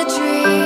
a dream.